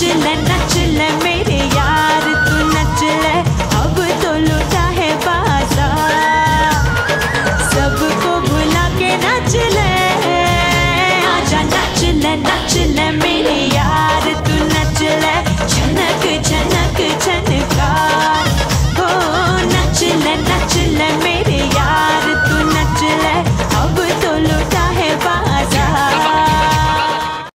नच ले मेरे यार, तू नच अब तो लुटा है बाज़ार। सबको भुला के नचले